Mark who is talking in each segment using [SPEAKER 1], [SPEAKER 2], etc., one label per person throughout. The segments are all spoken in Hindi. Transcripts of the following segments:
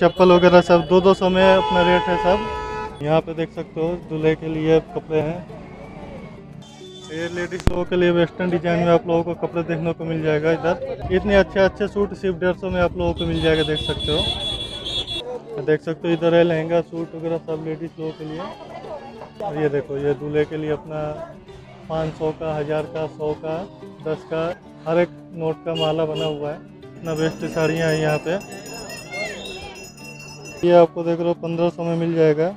[SPEAKER 1] चप्पल वगैरह सब दो दो सौ में अपना रेट है सब। यहाँ पे देख सकते हो दूल्हे के लिए कपड़े हैं। ये लेडीज़ लोगों के लिए वेस्टर्न डिज़ाइन में आप लोगों को कपड़े देखने को मिल जाएगा इधर। इतने अच्छे अच्छे सूट सिर्फ़ डेढ़ सौ में आप लोगों को मिल जाएगा, देख सकते हो। देख सकते हो, इधर है लहंगा सूट वगैरह सब लेडीज़ लोगों के लिए। और ये देखो, ये दूल्हे के लिए अपना पाँच सौ का, हज़ार का, सौ का, दस का, हर एक नोट का माला बना हुआ है। इतना बेस्ट साड़ियाँ हैं यहाँ पे। ये आपको देख लो, पंद्रह सौ में मिल जाएगा।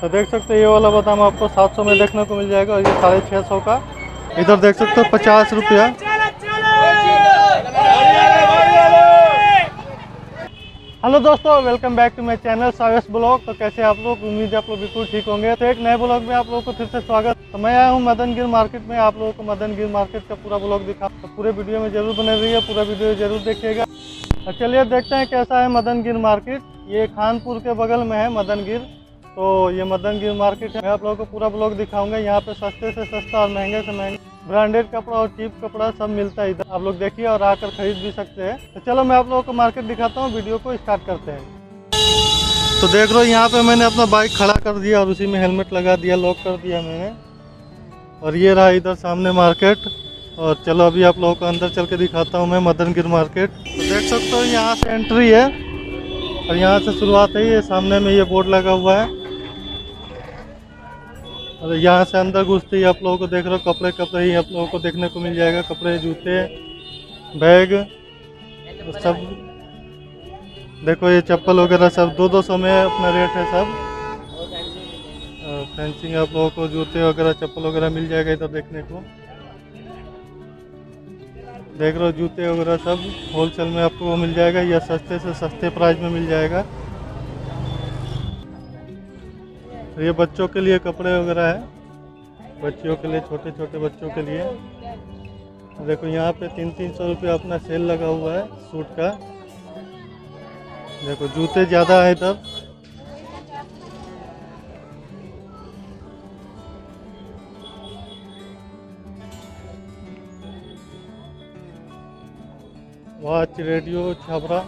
[SPEAKER 1] तो देख सकते हो ये वाला बादाम आपको सात सौ में देखने को मिल जाएगा और ये साढ़े छः सौ का। इधर देख सकते हो, पचास रुपया। हेलो दोस्तों, welcome back to my channel सावेस blog. तो कैसे आप लोग? उम्मीद है आप लोग बिल्कुल ठीक होंगे। तो एक नए ब्लॉग में आप लोगों को फिर से स्वागत। तो मैं आया हूँ मदन गिर मार्केट में। आप लोगों को मदन गिर मार्केट का पूरा ब्लॉग दिखा। तो पूरे वीडियो में ज़रूर बने रहिए, पूरा वीडियो ज़रूर देखिएगा। तो चलिए देखते हैं कैसा है मदन गिर मार्केट। ये खानपुर के बगल में है मदन गिर तो ये मदन गिर मार्केट है। मैं आप लोगों को पूरा ब्लॉग दिखाऊँगा। यहाँ पे सस्ते से सस्ता और महँगे से महँगा ब्रांडेड कपड़ा और चीप कपड़ा सब मिलता है इधर। आप लोग देखिए और आकर खरीद भी सकते हैं। तो चलो मैं आप लोगों को मार्केट दिखाता हूँ। वीडियो को स्टार्ट करते हैं। तो देख लो यहाँ पे मैंने अपना बाइक खड़ा कर दिया और उसी में हेलमेट लगा दिया, लॉक कर दिया मैंने। और ये रहा इधर सामने मार्केट। और चलो अभी आप लोगों को अंदर चल के दिखाता हूँ मैं मदन गिर मार्केट। तो देख सकते हो, यहाँ से एंट्री है। और यहाँ से शुरुआत है, ये सामने में ये बोर्ड लगा हुआ है। और यहाँ से अंदर घुसते ही आप लोगों को देख रहे हो, कपड़े कपड़े ही, आप लोगों को देखने को मिल जाएगा, कपड़े, जूते, बैग सब। देखो ये चप्पल वगैरह सब, दो दो सौ में अपना रेट है सब। फेंसिंग आप लोगों को जूते वगैरह, चप्पल वगैरह मिल जाएगा इधर देखने को। देख रहे हो, जूते वगैरह सब होलसेल में आपको वो मिल जाएगा, या सस्ते से सस्ते प्राइस में मिल जाएगा। ये बच्चों के लिए कपड़े वगैरह है, बच्चियों के लिए छोटे छोटे बच्चों के लिए। देखो, यहाँ पे तीन तीन सौ रुपये अपना सेल लगा हुआ है, सूट का। देखो, जूते ज़्यादा है इधर। वॉच रेडियो छाबरा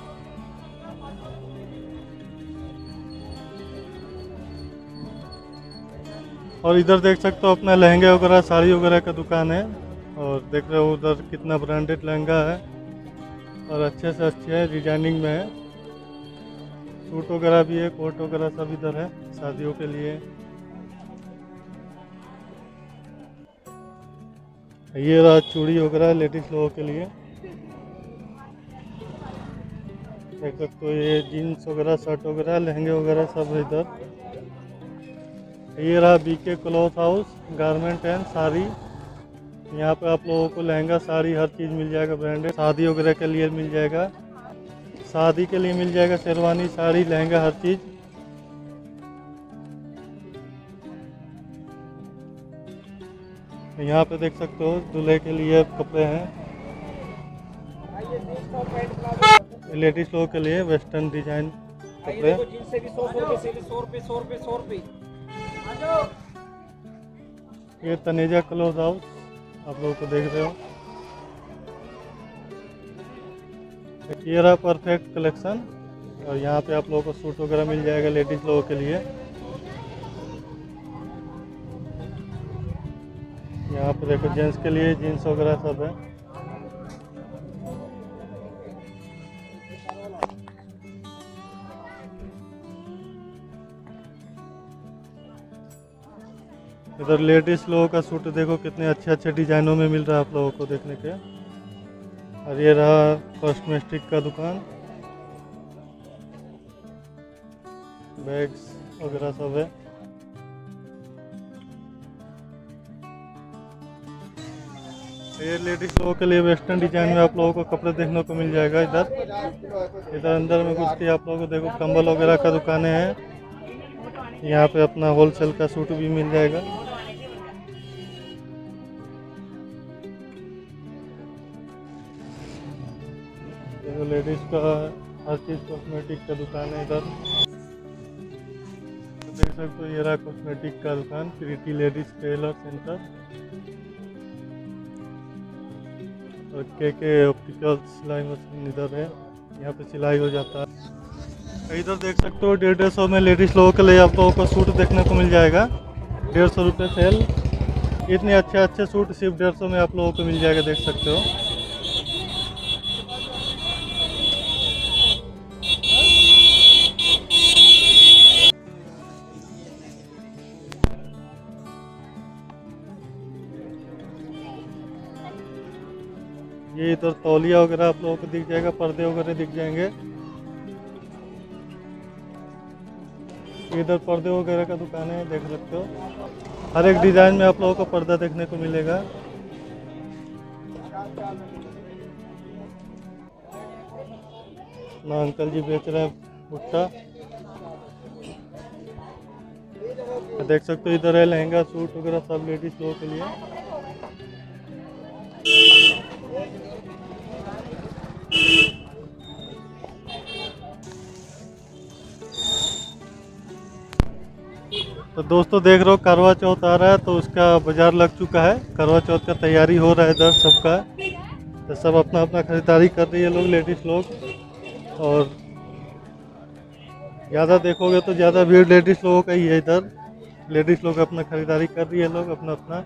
[SPEAKER 1] और इधर देख सकते हो अपना लहंगे वगैरह, साड़ी वगैरह का दुकान है। और देख रहे हो उधर कितना ब्रांडेड लहंगा है। और अच्छे से अच्छे है डिज़ाइनिंग में है। सूट वगैरह भी है, कोट वगैरह सब इधर है, शादियों के लिए। ये रहा चूड़ी वगैरह लेडीज़ लोगों के लिए। देख हो ये जीन्स वगैरह, शर्ट वगैरह, लहंगे वगैरह सब इधर। ये रहा BK cloth house garment and sari. यहाँ पे आप लोगों को लहंगा, साड़ी हर चीज़ मिल जाएगा ब्रांडेड शादी वगैरह के लिए मिल जाएगा। शादी के लिए मिल जाएगा शेरवानी, साड़ी, लहंगा, हर चीज़। यहाँ पे देख सकते हो, दूल्हे के लिए कपड़े हैं। लेडीज़ लोगों के लिए वेस्टर्न डिज़ाइन कपड़े। ये तनेजा क्लोज हाउस आप लोगों को देख रहे हो। ये रहा परफेक्ट कलेक्शन और यहाँ पे आप लोगों को सूट वगैरह मिल जाएगा लेडीज़ लोगों के लिए। यहाँ पे देखो जेंट्स के लिए जीन्स वगैरह सब है। इधर लेडीज़ लोगों का सूट देखो कितने अच्छे अच्छे डिजाइनों में मिल रहा है आप लोगों को देखने के। और ये रहा कॉस्मेटिक का दुकान। बैग्स वगैरह सब है। ये लेडीज़ लोगों के लिए वेस्टर्न डिज़ाइन में आप लोगों को कपड़े देखने को मिल जाएगा इधर। इधर अंदर में घुस के आप लोगों को देखो, कंबल वगैरह का दुकानें हैं। यहाँ पे अपना होलसेल का सूट भी मिल जाएगा। लेडीज़ का हर चीज़ कॉस्मेटिक का दुकान है इधर। तो देख सकते हो ये रहा कॉस्मेटिक का दुकान प्रीति लेडीज़ टेलर सेंटर और के के ऑप्टिकल सिलाई मशीन इधर है, यहाँ पे सिलाई हो जाता है। इधर देख सकते हो, डेढ़ डेढ़ सौ में लेडीज़ लोगों के लिए आप लोगों को सूट देखने को मिल जाएगा। डेढ़ सौ रुपये सेल। इतने अच्छे अच्छे सूट सिर्फ़ डेढ़ सौ में आप लोगों को मिल जाएगा, देख सकते हो। इधर तौलिया वगैरह आप लोगों को दिख जाएगा, पर्दे वगैरह दिख जाएँगे। इधर पर्दे वगैरह का दुकान है, देख सकते हो। हर एक डिज़ाइन में आप लोगों को पर्दा देखने को मिलेगा। ना अंकल जी बेच रहे हैं भुट्टा। देख सकते हो, इधर है लहंगा, सूट वगैरह सब लेडीज़ लोगों के लिए। तो दोस्तों देख रहे हो करवा चौथ आ रहा है तो उसका बाज़ार लग चुका है। करवा चौथ का तैयारी हो रहा है इधर सबका। तो सब अपना अपना खरीदारी कर रही है लोग, लेडीज़ लोग। और ज़्यादा देखोगे तो ज़्यादा भीड़ लेडीज़ लोगों का ही है इधर। लेडीज़ लोग अपना खरीदारी कर रही है लोग अपना अपना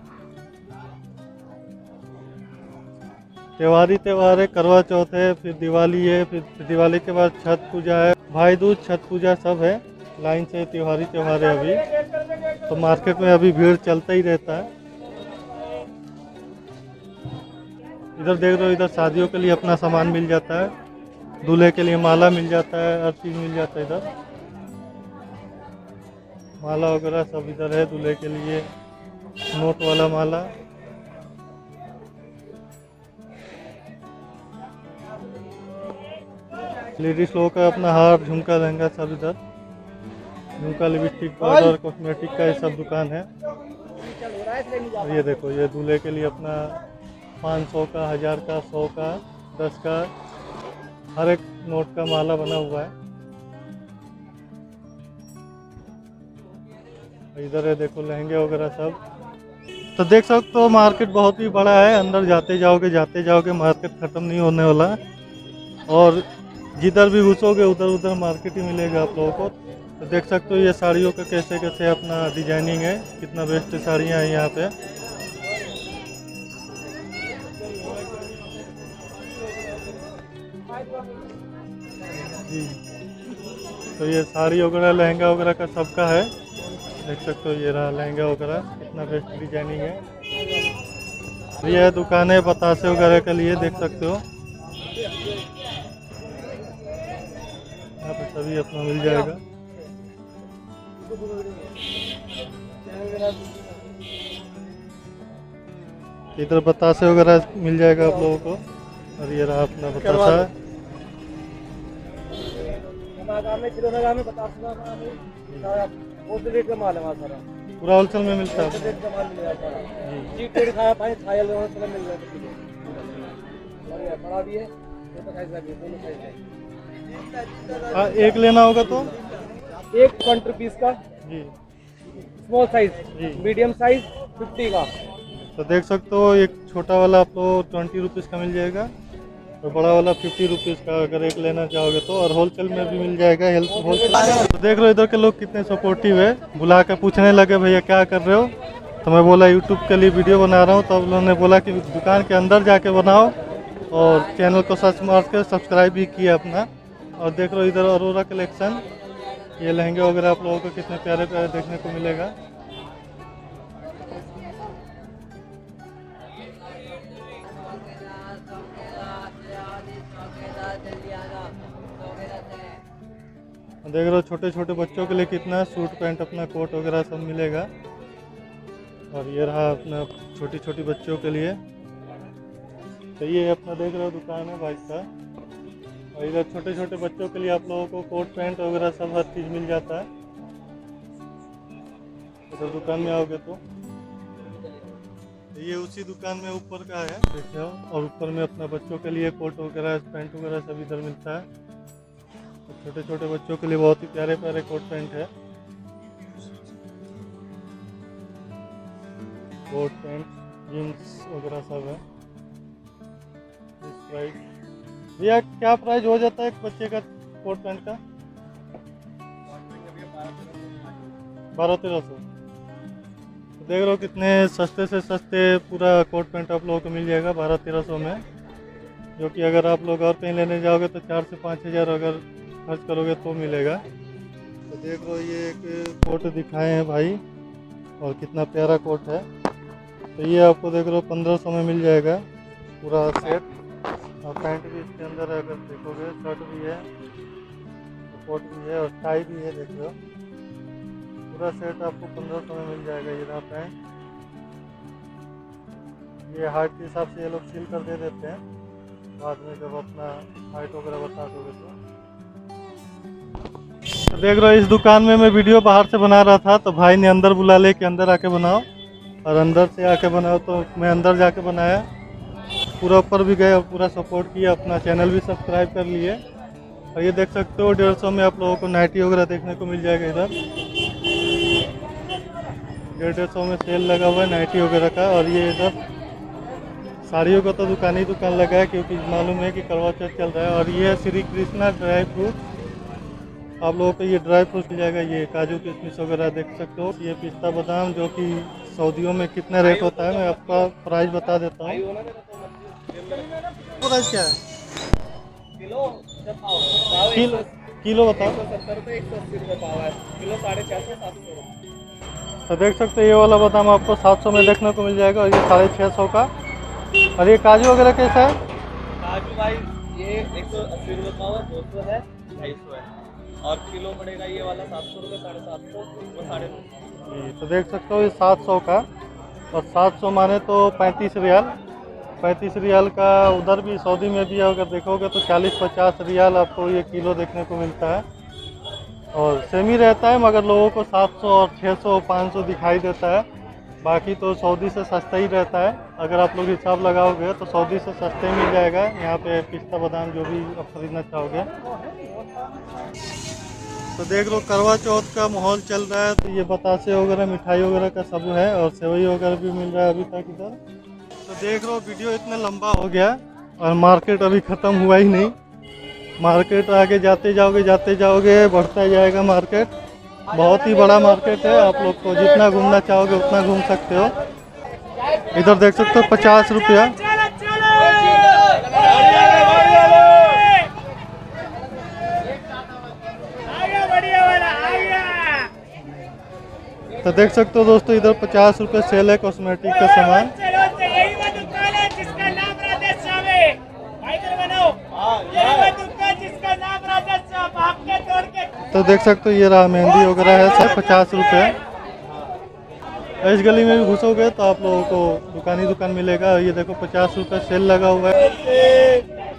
[SPEAKER 1] त्योहारी त्यौहार है, करवा चौथ है, फिर दिवाली है, फिर दिवाली के बाद छठ पूजा है। भाई दूज छठ पूजा सब है, लाइन से त्योहारी त्यौहार है अभी। तो मार्केट में अभी भीड़ चलता ही रहता है। इधर देख रहे हो, इधर शादियों के लिए अपना सामान मिल जाता है। दूल्हे के लिए माला मिल जाता है, हर चीज़ मिल जाता है इधर। माला वगैरह सब इधर है दूल्हे के लिए। नोट वाला माला। लेडीज़ लोगों का अपना हार, झुमका, लहंगा सब इधर। झुमका लिपस्टिक पाउडर कॉस्मेटिक का ये सब दुकान है। और ये देखो ये दूल्हे के लिए अपना पाँच सौ का हज़ार का सौ का दस का हर एक नोट का माला बना हुआ है। इधर है देखो लहंगे वगैरह सब। तो देख सकते हो मार्केट बहुत ही बड़ा है। अंदर जाते जाओगे जाते जाओगे मार्केट ख़त्म नहीं होने वाला। और जिधर भी घुसोगे उधर उधर मार्केट ही मिलेगा आप लोगों को। तो देख सकते हो ये साड़ियों का कैसे कैसे अपना डिज़ाइनिंग है, कितना बेस्ट साड़ियाँ हैं यहाँ पे। जी। तो ये साड़ी वगैरह, लहंगा वगैरह का सबका है। देख सकते हो ये रहा लहंगा वगैरह, कितना बेस्ट डिज़ाइनिंग है। तो ये दुकान है बतासे वगैरह के लिए देख सकते हो। यहाँ पर सभी अपना मिल जाएगा। इधर बतासे वगैरह मिल जाएगा आप लोगों को। और ये रहा अपना बतासा
[SPEAKER 2] है
[SPEAKER 1] पूरा होलसेल में मिलता है।
[SPEAKER 2] जी। खाया पाए खायल मिल जाता है। बड़ा भी है है। हाँ
[SPEAKER 1] एक लेना होगा तो?
[SPEAKER 2] एक ट्वेंटी रुपीज़ का
[SPEAKER 1] जी।
[SPEAKER 2] Small size medium size fifty का।
[SPEAKER 1] तो देख सकते हो एक छोटा वाला आपको ट्वेंटी रुपीज़ का मिल जाएगा और बड़ा वाला फिफ्टी रुपीज़ का अगर एक लेना चाहोगे तो और होलसेल में भी मिल जाएगा हेल्थ होलसेल तो देख रहे हो इधर के लोग कितने सपोर्टिव है। बुला कर पूछने लगे भैया क्या कर रहे हो? तो मैं बोला यूट्यूब के लिए वीडियो बना रहा हूँ। तो उन्होंने बोला कि दुकान के अंदर जाके बनाओ और चैनल को सर्च मार के सब्सक्राइब भी किया अपना। और देख रहे हो इधर अरोरा कलेक्शन ये लहंगे वगैरह आप लोगों को कितने प्यारे प्यारे देखने को मिलेगा। देख रहे हो छोटे छोटे बच्चों के लिए कितना सूट पैंट, अपना कोट वगैरह सब मिलेगा। और ये रहा अपना छोटी छोटी बच्चों के लिए। तो ये अपना देख रहे हो, दुकान है बाइक का और इधर छोटे छोटे बच्चों के लिए आप लोगों को कोट पैंट वगैरह सब हर चीज़ मिल जाता है। इधर दुकान में आओगे तो। ये उसी दुकान में ऊपर का है देखिए और ऊपर में अपना बच्चों के लिए कोट वगैरह, पैंट वगैरह सब इधर मिलता है। छोटे छोटे बच्चों के लिए बहुत ही प्यारे प्यारे कोट पैंट है। कोट पैंट, जीन्स वगैरह सब है। भैया क्या प्राइस हो जाता है एक बच्चे का कोट पैंट का? बारह तेरह सौ। देख रहे हो कितने सस्ते से सस्ते पूरा कोट पैंट आप लोगों को मिल जाएगा बारह तेरह सौ में। जो कि अगर आप लोग और कहीं लेने जाओगे तो चार से पाँच हज़ार अगर खर्च करोगे तो मिलेगा। तो देख लो ये एक कोट दिखाए हैं भाई, और कितना प्यारा कोट है। तो ये आपको देख लो पंद्रह सौ में मिल जाएगा पूरा सेट और पैंट भी इसके अंदर अगर देखोगे, शर्ट भी है, कोट भी है और टाई भी है, देख लो। पूरा सेट आपको पंद्रह सौ में मिल जाएगा ये रहा पैंट। ये हाइट के हिसाब से ये लोग सील कर दे देते हैं। बाद में जब अपना हाइट वगैरह बता दोगे तो। तो देख रहे इस दुकान में मैं वीडियो बाहर से बना रहा था तो भाई ने अंदर बुला ले, के अंदर आके बनाओ। और अंदर से आके बनाओ तो मैं अंदर जाके बनाया। पूरा ऊपर भी गए और पूरा सपोर्ट किया, अपना चैनल भी सब्सक्राइब कर लिए। और ये देख सकते हो, डेढ़ सौ में आप लोगों को नाइटी वगैरह देखने को मिल जाएगा इधर। डेढ़ डेढ़ सौ में सेल लगा हुआ है नाइटी वगैरह का। और ये इधर साड़ियों का तो दुकान ही दुकान लगा है, क्योंकि मालूम है कि करवा चौथ चल रहा है। और ये है श्री कृष्णा ड्राई फ्रूट आप लोगों को ये ड्राई फ्रूट मिल जाएगा, ये काजू किशमिश वगैरह देख सकते हो। ये पिस्ता बादाम, जो कि सऊदियों में कितना रेट होता है, मैं आपका प्राइस बता देता हूँ। प्राइस क्या है
[SPEAKER 2] किलो जब पाव
[SPEAKER 1] किलो किलो बताओ।
[SPEAKER 2] सत्तर रुपये एक सौ अस्सी रुपये पाव है किलो साढ़े चार सौ सात सौ
[SPEAKER 1] तो देख सकते हो ये वाला बादाम आपको 700 में देखने को मिल जाएगा और ये साढ़े छः सौ का। और ये काजू वगैरह कैसा है?
[SPEAKER 2] काजू भाई ये एक सौ अस्सी रुपये पाव है दो सौ है ढाई सौ है। और किलो पड़ेगा ये वाला सात सौ रुपये साढ़े सात सौ वो साढ़े नौ सौ।
[SPEAKER 1] जी, तो देख सकते हो ये 700 का। और 700 माने तो 35 रियाल। 35 रियाल का उधर भी, सऊदी में भी अगर देखोगे तो 40-50 रियाल आपको ये किलो देखने को मिलता है। और सेम ही रहता है, मगर लोगों को 700 और 600 500 दिखाई देता है। बाकी तो सऊदी से सस्ता ही रहता है। अगर आप लोग हिसाब लगाओगे तो सऊदी से सस्ते मिल जाएगा। यहाँ पे पिस्ता बादाम जो भी आप खरीदना चाहोगे। तो देख लो, करवा चौथ का माहौल चल रहा है। तो ये बतासे वगैरह, मिठाई वगैरह का सब है और सेवई वगैरह भी मिल रहा है अभी तक इधर। तो देख लो वीडियो इतना लंबा हो गया और मार्केट अभी ख़त्म हुआ ही नहीं। मार्केट आगे जाते जाओगे जाते जाओगे, बढ़ता ही जाएगा मार्केट। बहुत ही बड़ा मार्केट है, आप लोग को जितना घूमना चाहोगे उतना घूम सकते हो। इधर देख सकते हो, पचास रुपया। तो देख सकते हो दोस्तों, इधर पचास रुपये सेल है कॉस्मेटिक का सामान
[SPEAKER 3] यही वो दुकान है जिसका नाम राजेश श्याम है भाई इधर बनाओ यही वो दुकान जिसका नाम राजेश श्याम आपके तोड़ के
[SPEAKER 1] तो देख सकते हो ये रहा मेहंदी वगैरह है सब पचास रुपये। इस गली में भी घुसोगे तो आप लोगों को दुकान ही दुकान मिलेगा। ये देखो पचास रुपये सेल लगा हुआ है।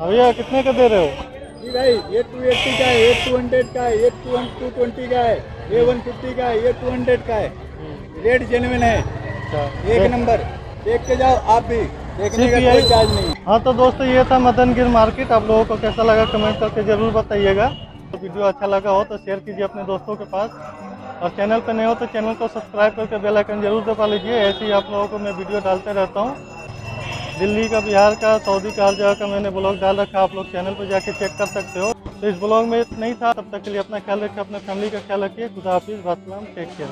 [SPEAKER 1] भैया कितने का दे रहे हो?
[SPEAKER 2] जी भाई ये टू एट्टी का है ये टू हंड्रेड का है ये टू टू ट्वेंटी का है ये वन फिफ्टी का है ये टू हंड्रेड का है। रेट जेन्युइन है।
[SPEAKER 1] अच्छा
[SPEAKER 2] एक नंबर देख के जाओ आप भी देखने का कोई चार्ज नहीं।
[SPEAKER 1] हाँ तो दोस्तों ये था मदनगिर मार्केट। आप लोगों को कैसा लगा कमेंट करके ज़रूर बताइएगा। तो वीडियो अच्छा लगा हो तो शेयर कीजिए अपने दोस्तों के पास। और चैनल पर नए हो तो चैनल को सब्सक्राइब करके बेल आइकन ज़रूर दबा लीजिए, ऐसे ही आप लोगों को मैं वीडियो डालते रहता हूँ। दिल्ली का, बिहार का, सऊदी का, हर जगह का मैंने ब्लॉग डाल रखा आप लोग चैनल पर जाके चेक कर सकते हो। तो इस ब्लॉग में नहीं था, तब तक के लिए अपना ख्याल रखिए, अपने फैमिली का ख्याल रखिए, खुदा हाफिज़ वसलम टेक केयर